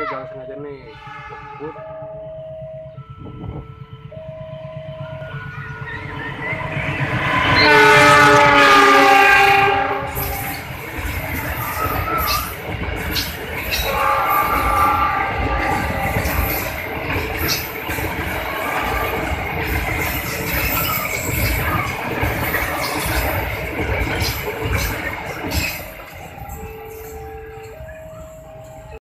nih jalan sengaja nih Put. Thank.